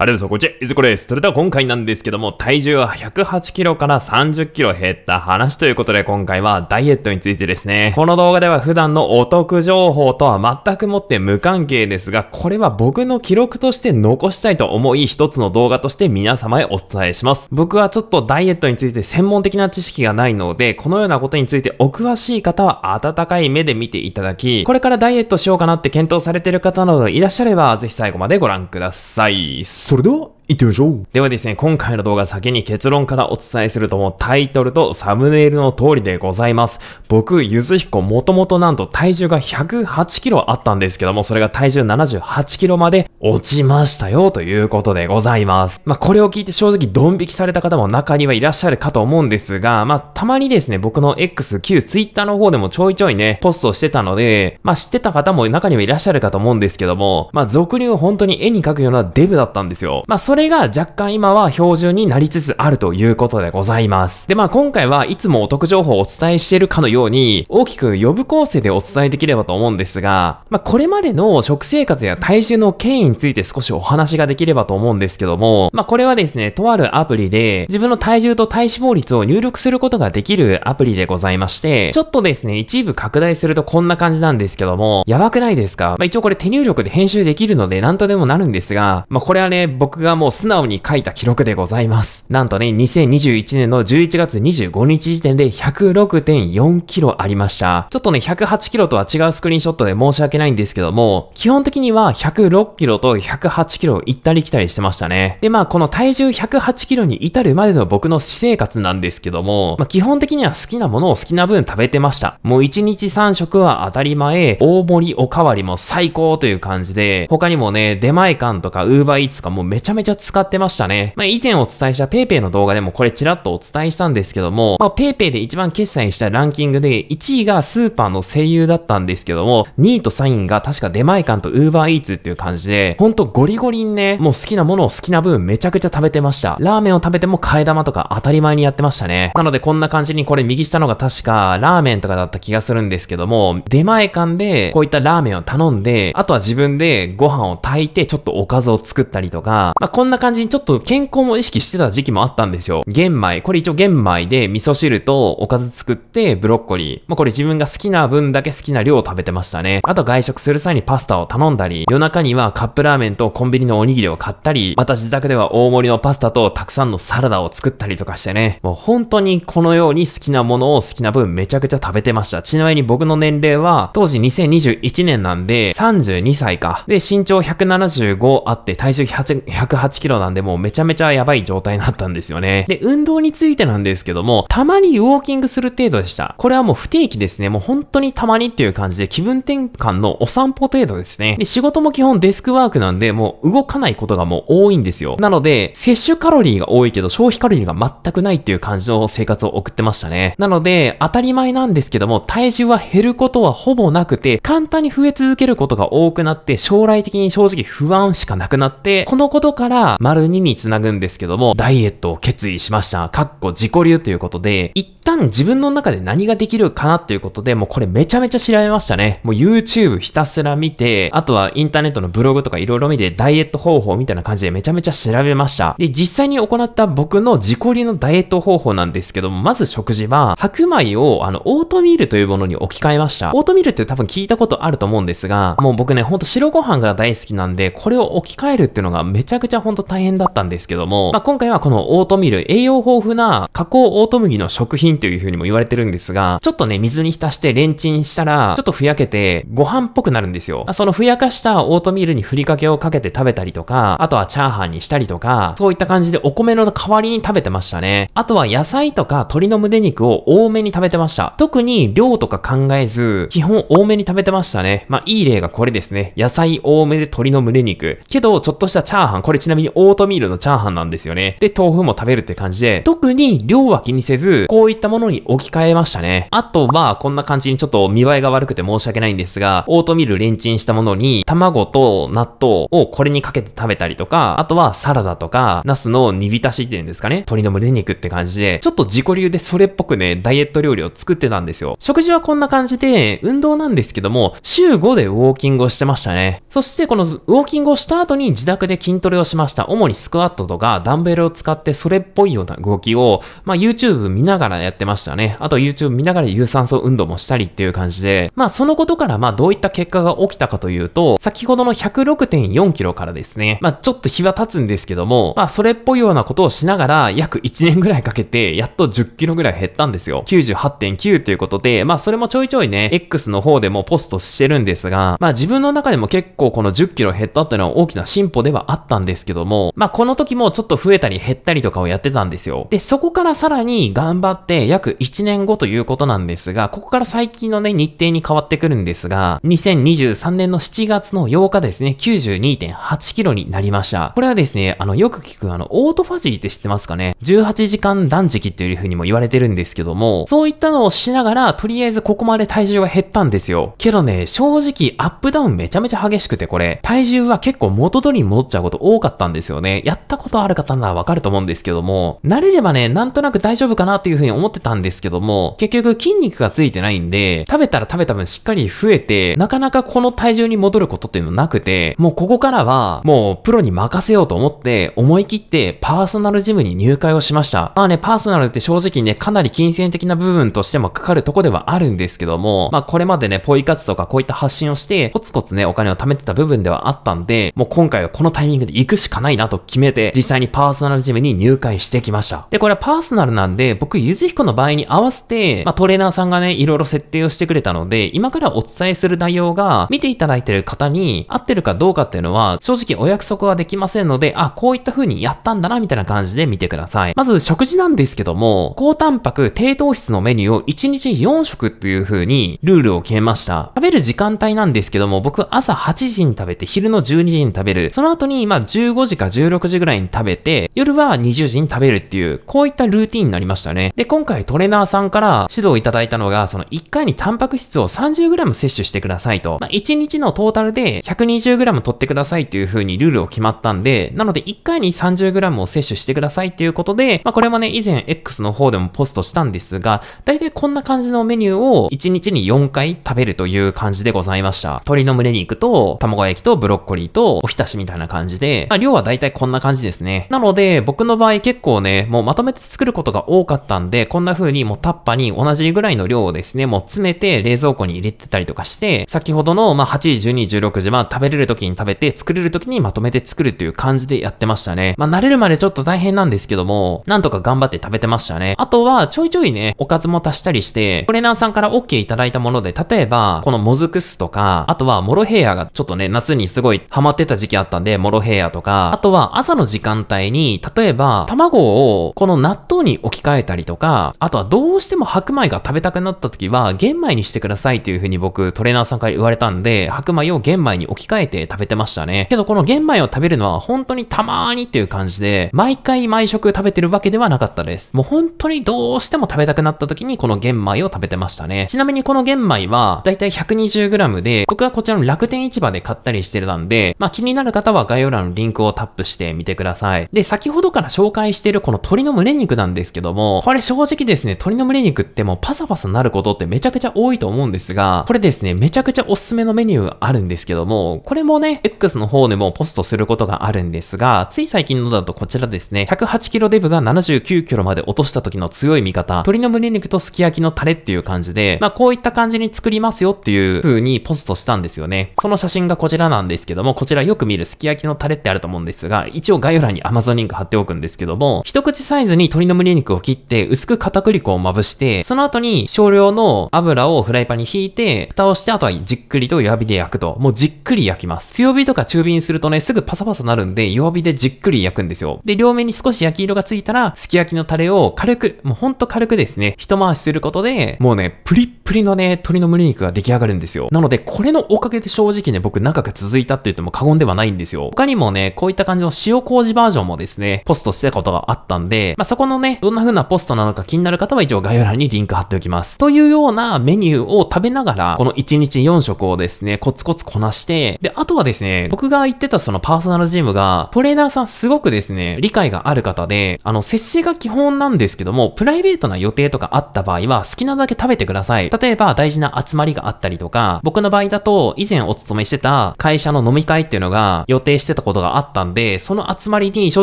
あれです、こっち、いずこです。それでは今回なんですけども、体重は108キロから30キロ減った話ということで、今回はダイエットについてですね。この動画では普段のお得情報とは全くもって無関係ですが、これは僕の記録として残したいと思い、一つの動画として皆様へお伝えします。僕はちょっとダイエットについて専門的な知識がないので、このようなことについてお詳しい方は温かい目で見ていただき、これからダイエットしようかなって検討されている方などいらっしゃれば、ぜひ最後までご覧ください。それでは、行ってみましょう。ではですね、今回の動画先に結論からお伝えするともタイトルとサムネイルの通りでございます。僕、ゆずひこもともとなんと体重が108キロあったんですけども、それが体重78キロまで落ちましたよということでございます。まあ、これを聞いて正直ドン引きされた方も中にはいらっしゃるかと思うんですが、まあ、たまにですね、僕の X、旧 Twitter の方でもちょいちょいね、ポストしてたので、まあ、知ってた方も中にはいらっしゃるかと思うんですけども、まあ、俗流本当に絵に描くようなデブだったんですよ。まあ、それれが若干今は標準になりつつあるということでございます。で、まあ今回はいつもお得情報をお伝えしているかのように、大きく予部構成でお伝えできればと思うんですが、まあこれまでの食生活や体重の経緯について少しお話ができればと思うんですけども、まあこれはですね、とあるアプリで自分の体重と体脂肪率を入力することができるアプリでございまして、ちょっとですね、一部拡大するとこんな感じなんですけども、やばくないですか？まあ一応これ手入力で編集できるので何とでもなるんですが、まあこれはね、僕がもう素直に書いた記録でございます。なんとね、2021年の11月25日時点で106.4キロありました。ちょっとね、108キロとは違うスクリーンショットで申し訳ないんですけども、基本的には106キロと108キロ行ったり来たりしてましたね。で、まあ、この体重108キロに至るまでの僕の私生活なんですけども、まあ、基本的には好きなものを好きな分食べてました。もう1日3食は当たり前、大盛りおかわりも最高という感じで、他にもね、出前館とか Uber Eats とかもうめちゃめちゃ使ってましたね。まあ、以前お伝えした PayPay の動画でもこれちらっとお伝えしたんですけども、まあ、PayPay で一番決済したランキングで1位がスーパーの声優だったんですけども、2位と3位が確か出前館と UberEats っていう感じで、ほんとゴリゴリにね、もう好きなものを好きな分めちゃくちゃ食べてました。ラーメンを食べても替え玉とか当たり前にやってましたね。なのでこんな感じにこれ右下のが確かラーメンとかだった気がするんですけども、出前館でこういったラーメンを頼んで、あとは自分でご飯を炊いてちょっとおかずを作ったりとか、まあ、こんんな感じにちょっと健康も意識してた時期もあったんですよ。玄米。これ一応玄米で味噌汁とおかず作ってブロッコリー。まあ、これ自分が好きな分だけ好きな量を食べてましたね。あと外食する際にパスタを頼んだり、夜中にはカップラーメンとコンビニのおにぎりを買ったり、また自宅では大盛りのパスタとたくさんのサラダを作ったりとかしてね。もう本当にこのように好きなものを好きな分めちゃくちゃ食べてました。ちなみに僕の年齢は当時2021年なんで32歳か。で、身長175あって体重180 8キロなんでもうめちゃめちゃやばい状態になったんですよね。で、運動についてなんですけども、たまにウォーキングする程度でした。これはもう不定期ですね。もう本当にたまにっていう感じで気分転換のお散歩程度ですね。で、仕事も基本デスクワークなんで、もう動かないことがもう多いんですよ。なので、摂取カロリーが多いけど消費カロリーが全くないっていう感じの生活を送ってましたね。なので、当たり前なんですけども、体重は減ることはほぼなくて、簡単に増え続けることが多くなって、将来的に正直不安しかなくなって、このことから丸2につなぐんですけども、ダイエットを決意しました。かっこ自己流ということで、一旦自分の中で何ができるかなっていうことで、もうこれめちゃめちゃ調べましたね。もう YouTube ひたすら見て、あとはインターネットのブログとかいろいろ見て、ダイエット方法みたいな感じでめちゃめちゃ調べました。で、実際に行った僕の自己流のダイエット方法なんですけども、まず食事は、白米をあの、オートミールというものに置き換えました。オートミールって多分聞いたことあると思うんですが、もう僕ね、ほんと白ご飯が大好きなんで、これを置き換えるっていうのがめちゃくちゃほんと大変だったんですけども、まあ、今回はこのオートミール、栄養豊富な加工オート麦の食品という風にも言われてるんですが、ちょっとね、水に浸してレンチンしたら、ちょっとふやけてご飯っぽくなるんですよ。そのふやかしたオートミールにふりかけをかけて食べたりとか、あとはチャーハンにしたりとか、そういった感じでお米の代わりに食べてましたね。あとは野菜とか鶏の胸肉を多めに食べてました。特に量とか考えず、基本多めに食べてましたね。まあ、いい例がこれですね。野菜多めで鶏の胸肉。けど、ちょっとしたチャーハン、これちなみににオートミールのチャーハンなんですよね。で、豆腐も食べるって感じで、特に量は気にせず、こういったものに置き換えましたね。あとは、こんな感じにちょっと見栄えが悪くて申し訳ないんですが、オートミールレンチンしたものに、卵と納豆をこれにかけて食べたりとか、あとはサラダとか、ナスの煮浸しっていうんですかね。鶏の胸肉って感じで、ちょっと自己流でそれっぽくね、ダイエット料理を作ってたんですよ。食事はこんな感じで、運動なんですけども、週5でウォーキングをしてましたね。そしてこのウォーキングをした後に自宅で筋トレをしました。主にスクワットとかダンベルを使ってそれっぽいような動きを、まあ YouTube 見ながらやってましたね。あと YouTube 見ながら有酸素運動もしたりっていう感じで、まあそのことからまあどういった結果が起きたかというと、先ほどの106.4キロからですね、まあちょっと日は経つんですけども、まあそれっぽいようなことをしながら約1年ぐらいかけて、やっと10キロぐらい減ったんですよ。98.9ということで、まあそれもちょいちょいね、X の方でもポストしてるんですが、まあ自分の中でも結構この10キロ減ったっていうのは大きな進歩ではあったんですけどども、まあこの時もちょっと増えたり減ったりとかをやってたんですよ。で、そこからさらに頑張って約1年後ということなんですが、ここから最近のね、日程に変わってくるんですが、2023年の7月の8日ですね、92.8キロになりました。これはですね、あの、よく聞くあの、オートファジーって知ってますかね ?18 時間断食っていう風にも言われてるんですけども、そういったのをしながら、とりあえずここまで体重は減ったんですよ。けどね、正直アップダウンめちゃめちゃ激しくてこれ、体重は結構元通りに戻っちゃうこと多かったんですんですよね。やったことある方ならわかると思うんですけども、慣れればね、なんとなく大丈夫かなっていう風に思ってたんですけども、結局筋肉がついてないんで、食べたら食べた分しっかり増えて、なかなかこの体重に戻ることっていうのなくて、もうここからは、もうプロに任せようと思って、思い切ってパーソナルジムに入会をしました。まあね、パーソナルって正直ね、かなり金銭的な部分としてもかかるとこではあるんですけども、まあこれまでね、ポイ活とかこういった発信をして、コツコツね、お金を貯めてた部分ではあったんで、もう今回はこのタイミングで行くしかないなと決めて、実際にパーソナルジムに入会してきました。で、これはパーソナルなんで、僕、ゆずひこの場合に合わせて、まあトレーナーさんがね、いろいろ設定をしてくれたので、今からお伝えする内容が、見ていただいてる方に合ってるかどうかっていうのは、正直お約束はできませんので、あ、こういった風にやったんだな、みたいな感じで見てください。まず、食事なんですけども、高タンパク、低糖質のメニューを1日4食っていう風に、ルールを決めました。食べる時間帯なんですけども、僕、朝8時に食べて、昼の12時に食べる。その後に、まあ、15時か16時ぐらいに食べて、夜は20時に食べるっていう、こういったルーティンになりましたね。で、今回トレーナーさんから指導いただいたのが、その1回にタンパク質を 30g 摂取してくださいと。まあ、1日のトータルで 120g 取ってくださいっていう風にルールを決まったんで、なので1回に 30g を摂取してくださいっていうことで、まあ、これもね、以前 X の方でもポストしたんですが、だいたいこんな感じのメニューを1日に4回食べるという感じでございました。鶏の胸肉と卵焼きとブロッコリーとおひたしみたいな感じで、まあ、量はだいたいこんな感じですね。なので、僕の場合結構ね、もうまとめて作ることが多かったんで、こんな風にもうタッパに同じぐらいの量をですね、もう詰めて冷蔵庫に入れてたりとかして、先ほどのまあ8時、12時、16時、まあ食べれる時に食べて、作れる時にまとめて作るっていう感じでやってましたね。まあ慣れるまでちょっと大変なんですけども、なんとか頑張って食べてましたね。あとはちょいちょいね、おかずも足したりして、トレーナーさんから OK いただいたもので、例えば、このモズクスとか、あとはモロヘイヤがちょっとね、夏にすごいハマってた時期あったんで、モロヘイヤとか、あとは朝の時間帯に、例えば、卵をこの納豆に置き換えたりとか、あとはどうしても白米が食べたくなった時は、玄米にしてくださいっていう風に僕、トレーナーさんから言われたんで、白米を玄米に置き換えて食べてましたね。けどこの玄米を食べるのは本当にたまーにっていう感じで、毎回毎食食べてるわけではなかったです。もう本当にどうしても食べたくなった時にこの玄米を食べてましたね。ちなみにこの玄米は、だいたい 120g で、僕はこちらの楽天市場で買ったりしてたんで、まあ気になる方は概要欄のリンクををタップしてみてください。で、先ほどから紹介しているこの鶏の胸肉なんですけども、これ正直ですね、鶏の胸肉ってもうパサパサなることってめちゃくちゃ多いと思うんですが、これですね、めちゃくちゃおすすめのメニューあるんですけども、これもね、X の方でもポストすることがあるんですが、つい最近のだとこちらですね、108キロデブが79キロまで落とした時の強い味方、鶏の胸肉とすき焼きのタレっていう感じで、まあこういった感じに作りますよっていう風にポストしたんですよね。その写真がこちらなんですけども、こちらよく見るすき焼きのタレってあると思うんんですが、一応概要欄に Amazon リンク貼っておくんですけども、一口サイズに鶏の胸肉を切って薄く片栗粉をまぶして、その後に少量の油をフライパンに引いて、蓋をしてあとはじっくりと弱火で焼くと、もうじっくり焼きます。強火とか中火にするとね、すぐパサパサなるんで、弱火でじっくり焼くんですよ。で、両面に少し焼き色がついたら、すき焼きのタレを軽く、もうほんと軽くですね、一回しすることで、もうね、プリップリのね、鶏の胸肉が出来上がるんですよ。なので、これのおかげで正直ね、僕長く続いたって言っても過言ではないんですよ。他にもね、こうこういった感じの塩麹バージョンもですね、ポストしてたことがあったんで、まあ、そこのね、どんな風なポストなのか気になる方は一応概要欄にリンク貼っておきます。というようなメニューを食べながら、この1日4食をですね、コツコツこなして、で、あとはですね、僕が言ってたそのパーソナルジムが、トレーナーさんすごくですね、理解がある方で、あの、節制が基本なんですけども、プライベートな予定とかあった場合は、好きなだけ食べてください。例えば大事な集まりがあったりとか、僕の場合だと以前お勤めしてた会社の飲み会っていうのが予定してたことがあったたんで、その集まりに正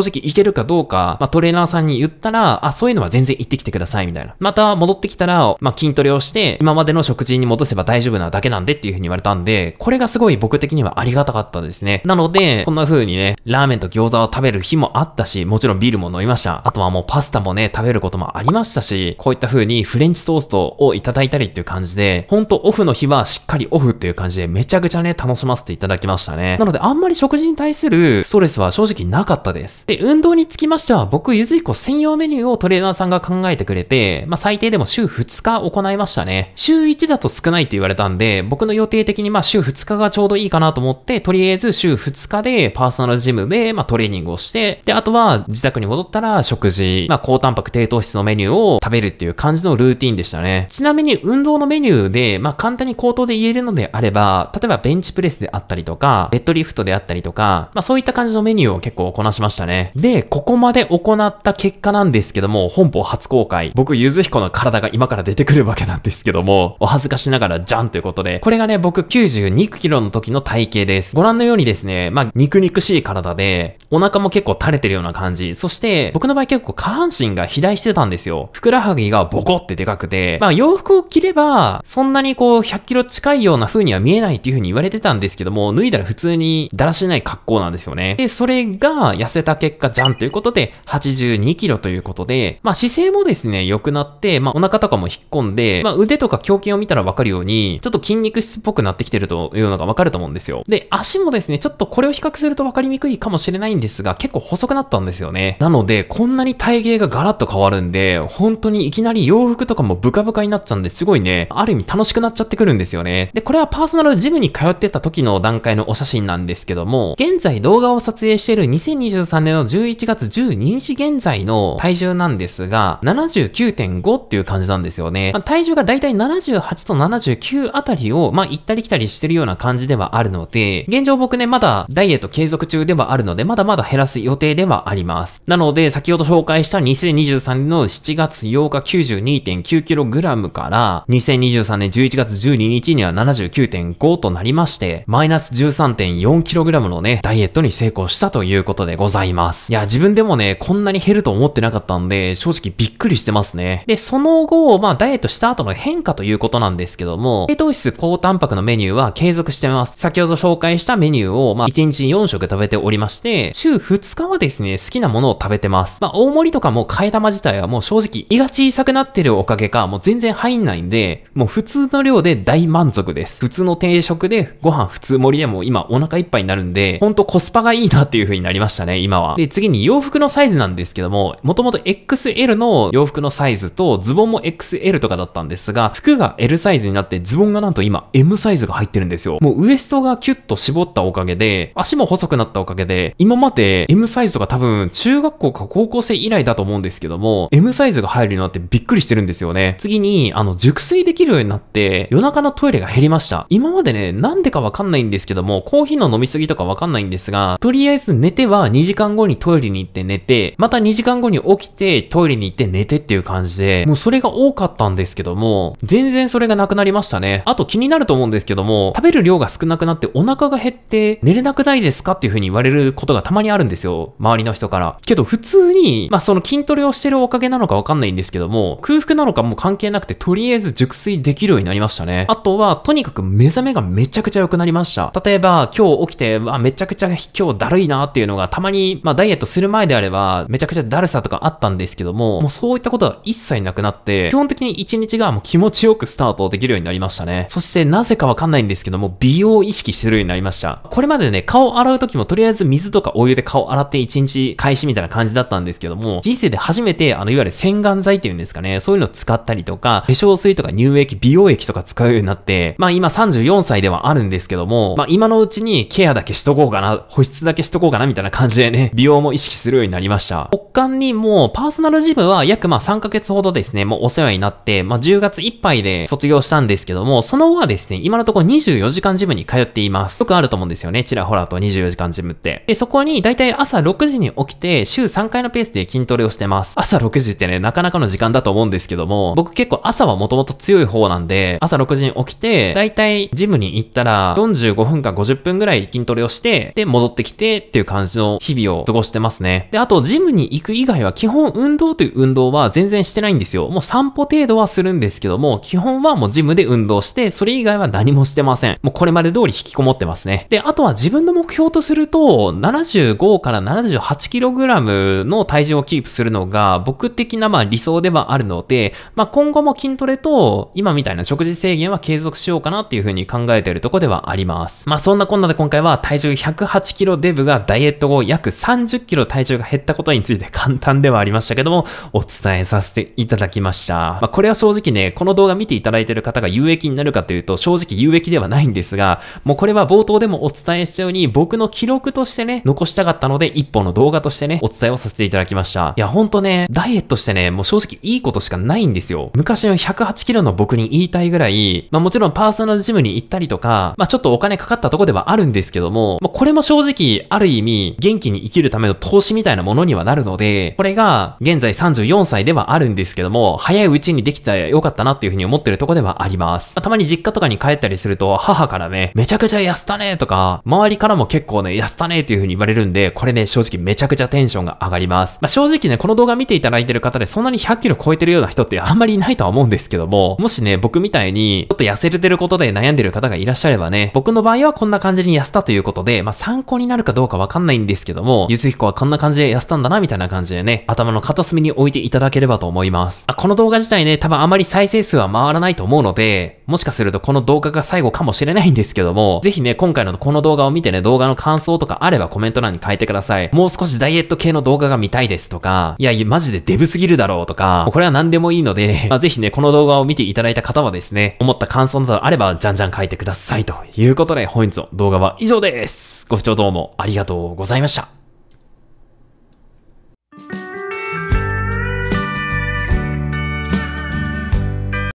直行けるかどうか、まあ、トレーナーさんに言ったら、あ、そういうのは全然行ってきてくださいみたいな。また戻ってきたら、まあ、筋トレをして、今までの食事に戻せば大丈夫なだけなんでっていう風に言われたんで、これがすごい僕的にはありがたかったですね。なので、こんな風にね、ラーメンと餃子を食べる日もあったし、もちろんビールも飲みました。あとはもうパスタもね、食べることもありましたし、こういった風にフレンチトーストをいただいたりっていう感じで、ほんとオフの日はしっかりオフっていう感じでめちゃくちゃね、楽しませていただきましたね。なのであんまり食事に対するストレスは正直なかったです。で、運動につきましては、僕、ゆずひこ専用メニューをトレーナーさんが考えてくれて、まあ、最低でも週2日行いましたね。週1だと少ないって言われたんで、僕の予定的にまあ週2日がちょうどいいかなと思って、とりあえず週2日でパーソナルジムでまあトレーニングをして、で、あとは自宅に戻ったら食事、まあ高タンパク低糖質のメニューを食べるっていう感じのルーティンでしたね。ちなみに運動のメニューで、まあ簡単に口頭で言えるのであれば、例えばベンチプレスであったりとか、デッドリフトであったりとか、まあそういった感じのメニューを結構こなしましたね。で、ここまで行った結果なんですけども、本邦初公開。僕、ゆずひこの体が今から出てくるわけなんですけども、お恥ずかしながらじゃんということで、これがね、僕92キロの時の体型です。ご覧のようにですね、まあ、肉肉しい体で、お腹も結構垂れてるような感じ。そして、僕の場合結構下半身が肥大してたんですよ。ふくらはぎがボコってでかくて、まあ、洋服を着れば、そんなにこう、100キロ近いような風には見えないっていう風に言われてたんですけども、脱いだら普通にだらしない格好なんですよね。で、それが痩せた結果、じゃんということで、82キロということで、まあ、姿勢もですね、良くなって、まあ、お腹とかも引っ込んで、まあ、腕とか胸筋を見たらわかるように、ちょっと筋肉質っぽくなってきてるというのがわかると思うんですよ。で、足もですね、ちょっとこれを比較するとわかりにくいかもしれないんですが、結構細くなったんですよね。なので、こんなに体型がガラッと変わるんで、本当にいきなり洋服とかもブカブカになっちゃうんで、すごいね、ある意味楽しくなっちゃってくるんですよね。で、これはパーソナルジムに通ってた時の段階のお写真なんですけども、現在動画を撮影している2023年の11月12日現在の体重なんですが、79.5っていう感じなんですよね。まあ、体重がだいたい78と79あたりを、まあ、行ったり来たりしてるような感じではあるので、現状僕ね、まだダイエット継続中ではあるので、まだまだ減らす予定ではあります。なので、先ほど紹介した2023年の7月8日 92.9kg から、2023年11月12日には79.5となりまして、マイナス 13.4kg のね、ダイエットに成功したということでございます。いや、自分でもね、こんなに減ると思ってなかったんで、正直びっくりしてますね。で、その後、まあ、ダイエットした後の変化ということなんですけども、低糖質高タンパクのメニューは継続してます。先ほど紹介したメニューを、まあ、1日4食食べておりまして、週2日はですね、好きなものを食べてます。まあ、大盛りとかも替え玉自体はもう正直胃が小さくなってるおかげか、もう全然入んないんで、もう普通の量で大満足です。普通の定食でご飯普通盛りでも今お腹いっぱいになるんで、ほんとコスパがいいいなっていう風になりましたね、今は。で、次に洋服のサイズなんですけども、もともと XL の洋服のサイズとズボンも XL とかだったんですが、服が L サイズになってズボンがなんと今 M サイズが入ってるんですよ。もうウエストがキュッと絞ったおかげで、足も細くなったおかげで、今まで M サイズが多分中学校か高校生以来だと思うんですけども、M サイズが入るようになってびっくりしてるんですよね。次に、あの、熟睡できるようになって、夜中のトイレが減りました。今までね、なんでかわかんないんですけども、コーヒーの飲みすぎとかわかんないんですが、とりあえず寝ては2時間後にトイレに行って寝て、また2時間後に起きてトイレに行って寝てっていう感じで、もうそれが多かったんですけども、全然それがなくなりましたね。あと気になると思うんですけども、食べる量が少なくなってお腹が減って寝れなくないですかっていう風に言われることがたまにあるんですよ。周りの人から。けど普通に、まあその筋トレをしてるおかげなのかわかんないんですけども、空腹なのかも関係なくてとりあえず熟睡できるようになりましたね。あとは、とにかく目覚めがめちゃくちゃ良くなりました。例えば、今日起きて、あ、めちゃくちゃ今日だるいなっていうのがたまに、まあダイエットする前であれば、めちゃくちゃだるさとかあったんですけども、もうそういったことは一切なくなって、基本的に一日がもう気持ちよくスタートできるようになりましたね。そしてなぜかわかんないんですけども、美容を意識するようになりました。これまでね、顔洗う時もとりあえず水とかお湯で顔洗って一日開始みたいな感じだったんですけども、人生で初めて、あの、いわゆる洗顔剤っていうんですかね、そういうのを使ったりとか、化粧水とか乳液、美容液とか使うようになって、まあ今34歳ではあるんですけども、まあ今のうちにケアだけしとこうかな、保湿だけしとこうかなみたいな感じでね、美容も意識するようになりました。こっ間にもうパーソナルジムは約まあ3ヶ月ほどですね、もうお世話になって、まあ10月いっぱいで卒業したんですけども、その後はですね、今のところ24時間ジムに通っています。よくあると思うんですよね、ちらほらと24時間ジムって。で、そこにだいたい朝6時に起きて、週3回のペースで筋トレをしてます。朝6時ってね、なかなかの時間だと思うんですけども、僕結構朝はもともと強い方なんで、朝6時に起きて、だいたいジムに行ったら、45分か50分ぐらい筋トレをして、で、戻ってきてっていう感じの日々を過ごしてますね。で、あと、ジムに行く以外は基本運動という運動は全然してないんですよ。もう散歩程度はするんですけども、基本はもうジムで運動して、それ以外は何もしてません。もうこれまで通り引きこもってますね。で、あとは自分の目標とすると、75から 78kg の体重をキープするのが、僕的なまあ理想ではあるので、まあ今後も筋トレと、今みたいな食事制限は継続しようかなっていうふうに考えているとこではあります。まあそんなこんなで今回は体重 108kg デブがダイエット後約 30kg 体重が減ったことについて簡単ではありましたけども、お伝えさせていただきました。まあこれは正直ね、この動画見ていただいている方が有益になるかというと、正直有益ではないんですが、もうこれは冒頭でもお伝えしたように、僕の記録としてね、残したかったので、一本の動画としてね、お伝えをさせていただきました。いや、ほんとね、ダイエットしてね、もう正直いいことしかないんですよ。昔の108キロの僕に言いたいぐらい、まあもちろんパーソナルジムに行ったりとか、まあちょっとお金かかったとこではあるんですけども、まあこれも正直、ある意味、元気に生きるための投資みたいなものにはなるので、これが、現在34歳ではあるんですけども、早いうちにできたらよかったなっていうふうに思ってるとこではあります。たまに実家とかに帰ったりすると、母からね、めちゃくちゃ痩せたねとか、周りからも結構ね、痩せたねっていうふうに言われるんで、これね、正直めちゃくちゃテンションが上がります。まあ、正直ね、この動画見ていただいてる方で、そんなに100キロ超えてるような人ってあんまりいないとは思うんですけども、もしね、僕みたいに、ちょっと痩せれてることで悩んでる方がいらっしゃればね、僕の場合はこんな感じに痩せたということで、まあ、参考になるかどうかわかんないんですけども、ゆずひこはこんな感じで痩せたんだな、みたいな感じでね、頭の片隅に置いていただければと思います。あこの動画自体ね、多分あまり再生数は回らないと思うので、もしかするとこの動画が最後かもしれないんですけども、ぜひね、今回のこの動画を見てね、動画の感想とかあればコメント欄に書いてください。もう少しダイエット系の動画が見たいですとか、いやいや、マジでデブすぎるだろうとか、これは何でもいいので、まあ、ぜひね、この動画を見ていただいた方はですね、思った感想などあれば、じゃんじゃん書いてください。ということで、本日の動画は以上です。ご視聴どうもありがとうございました。